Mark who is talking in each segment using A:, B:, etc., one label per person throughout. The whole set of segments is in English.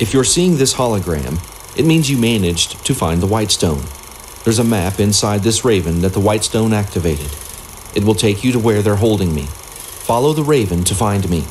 A: If you're seeing this hologram, it means you managed to find the Whitestone. There's a map inside this raven that the Whitestone activated. It will take you to where they're holding me. Follow the raven to find me.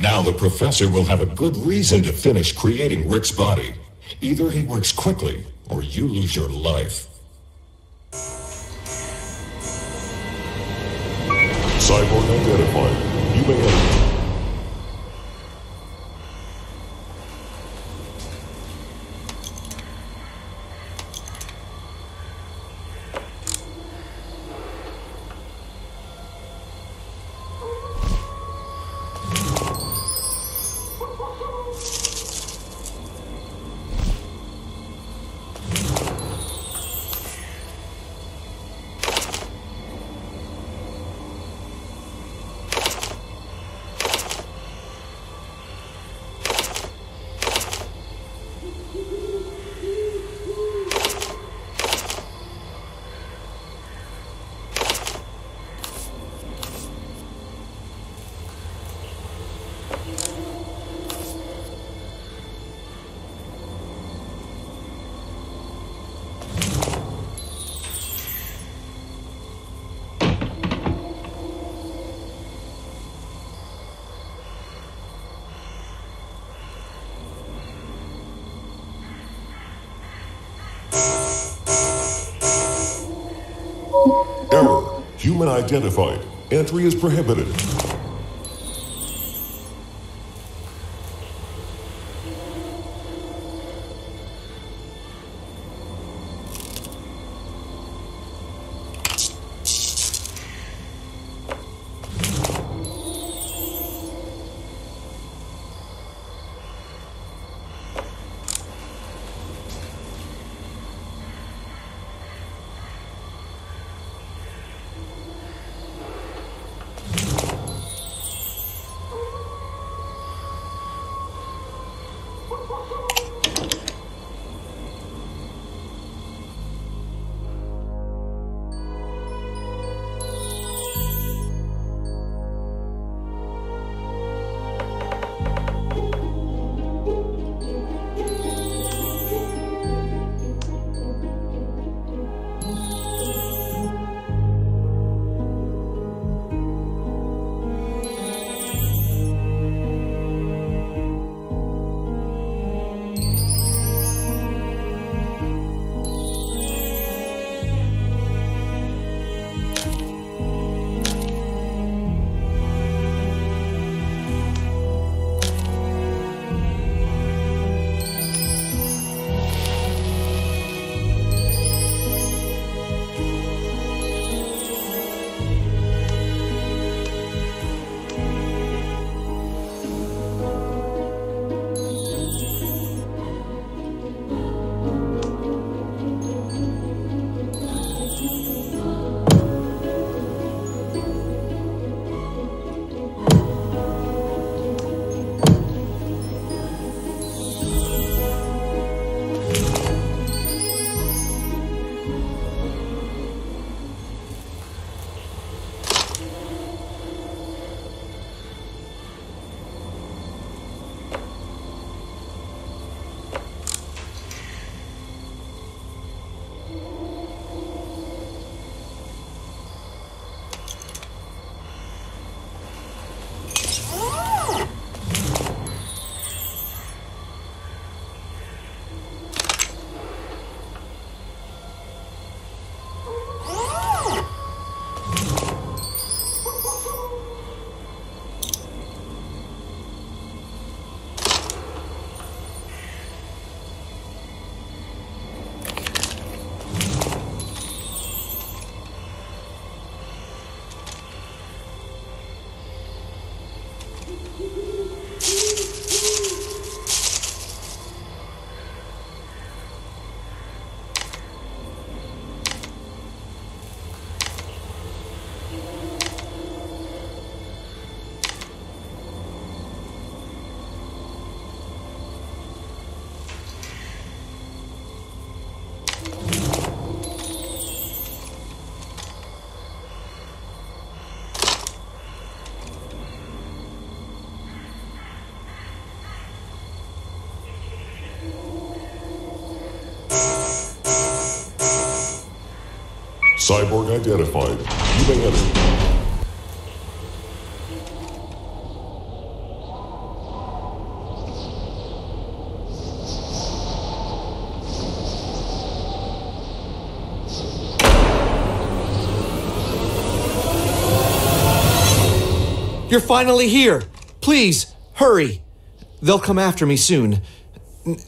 B: Now the professor will have a good reason to finish creating Rick's body. Either he works quickly, or you lose your life.
C: Cyborg identified. You may enter. Human identified. Entry is prohibited. Cyborg identified. You may enter.
A: You're finally here! Please, hurry! They'll come after me soon.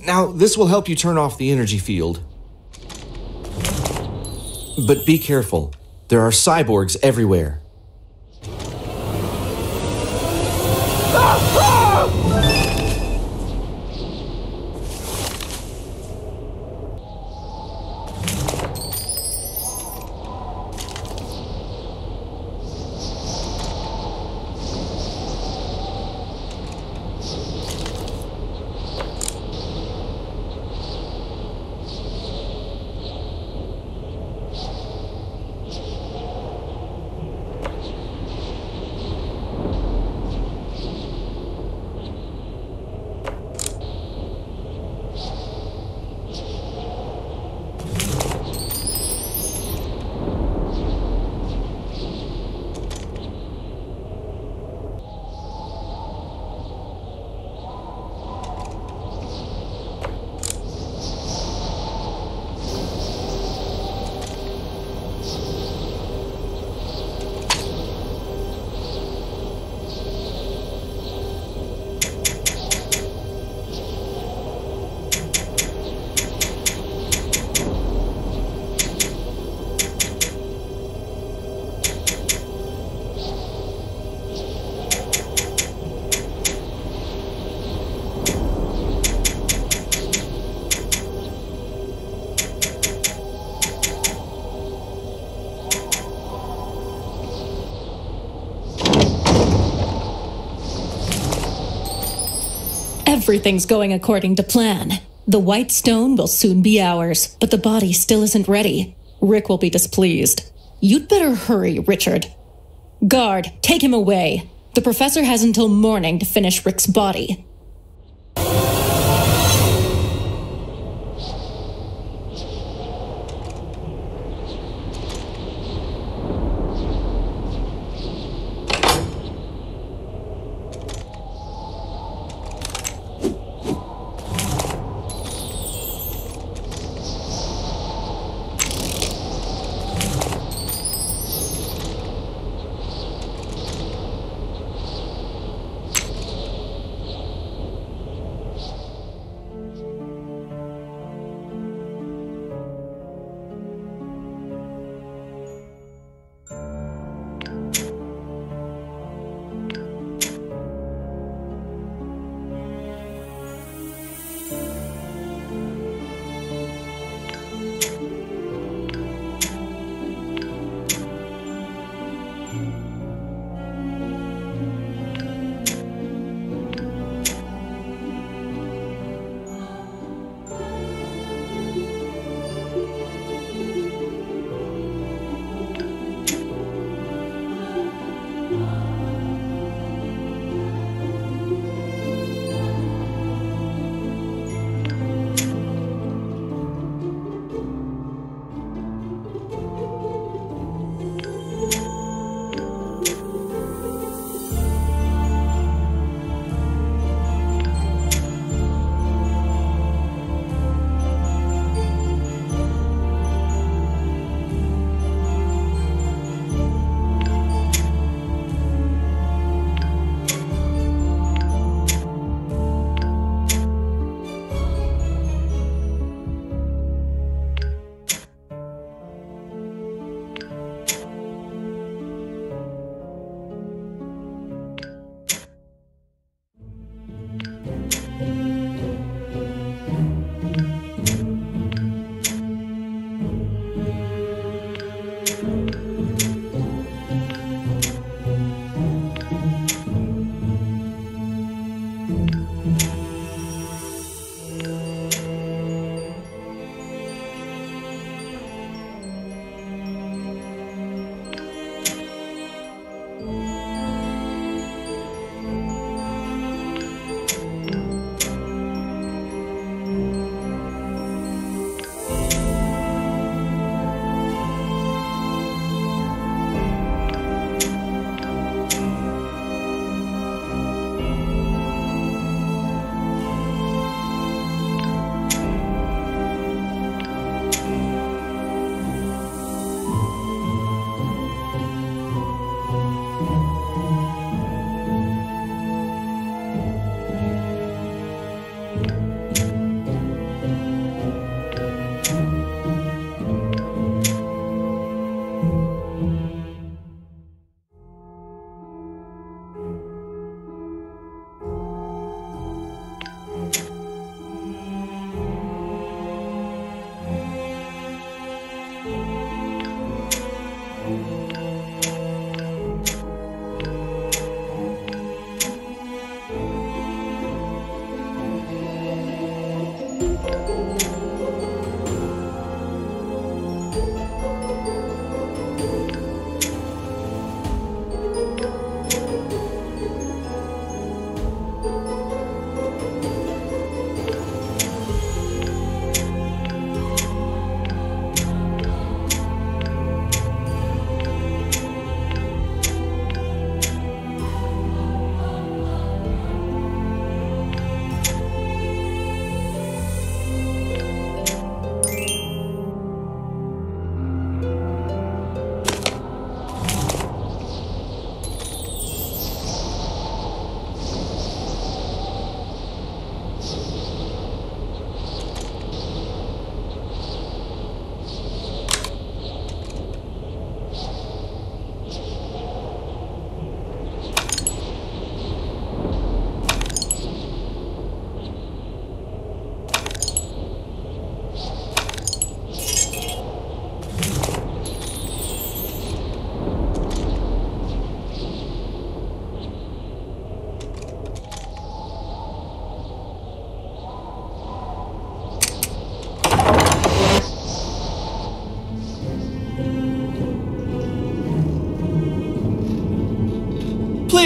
A: Now, this will help you turn off the energy field. But be careful. There are cyborgs everywhere.
D: Everything's going according to plan. The white stone will soon be ours, but the body still isn't ready. Rick will be displeased. You'd better hurry, Richard. Guard, take him away. The professor has until morning to finish Rick's body.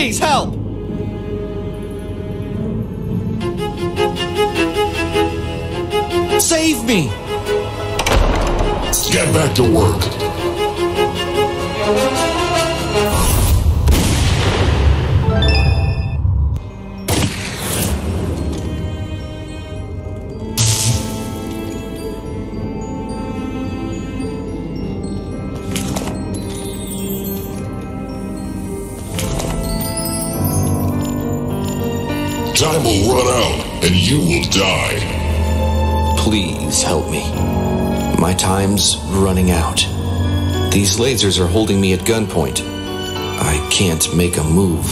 A: Please help! Save me!
C: Get back to work. Time will run out, and you will die.
A: Please help me. My time's running out. These lasers are holding me at gunpoint. I can't make a move.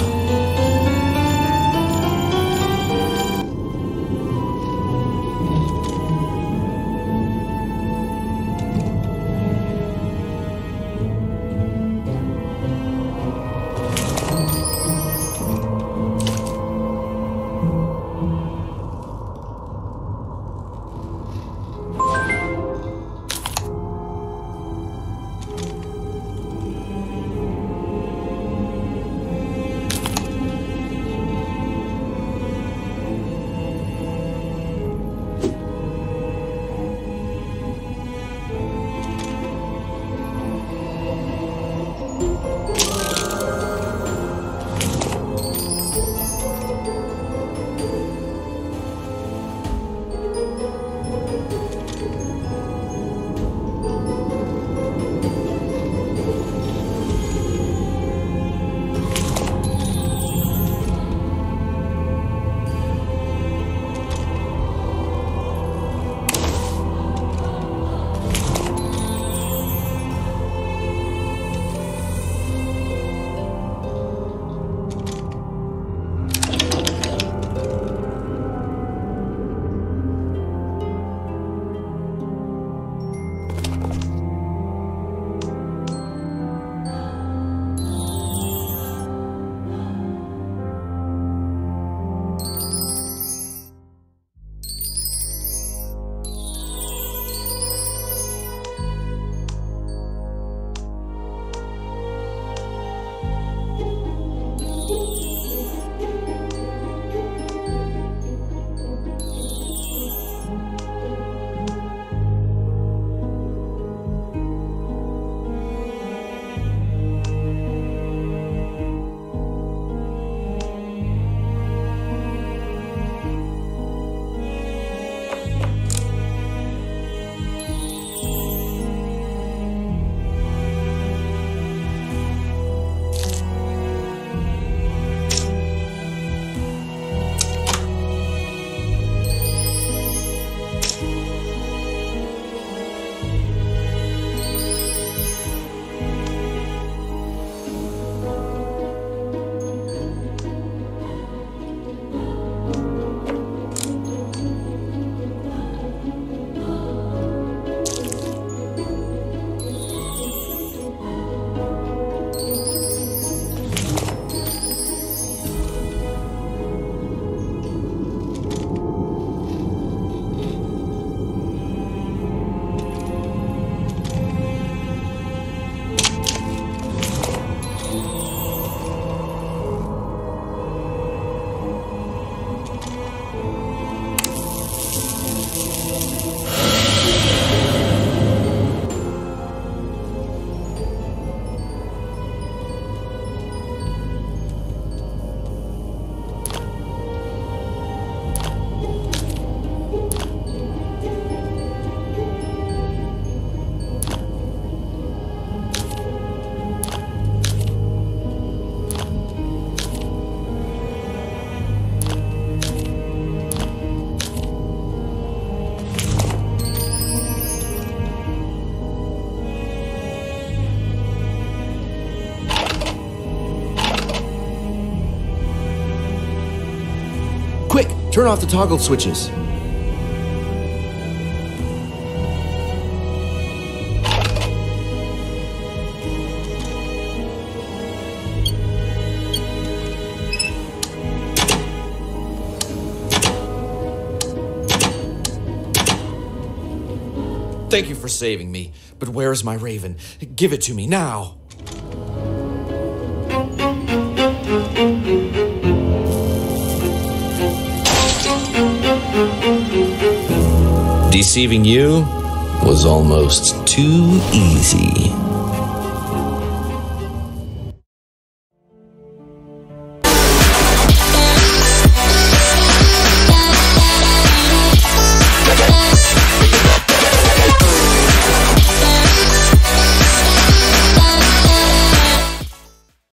A: Turn off the toggle switches. Thank you for saving me, but where is my raven? Give it to me now. Deceiving you was almost too easy.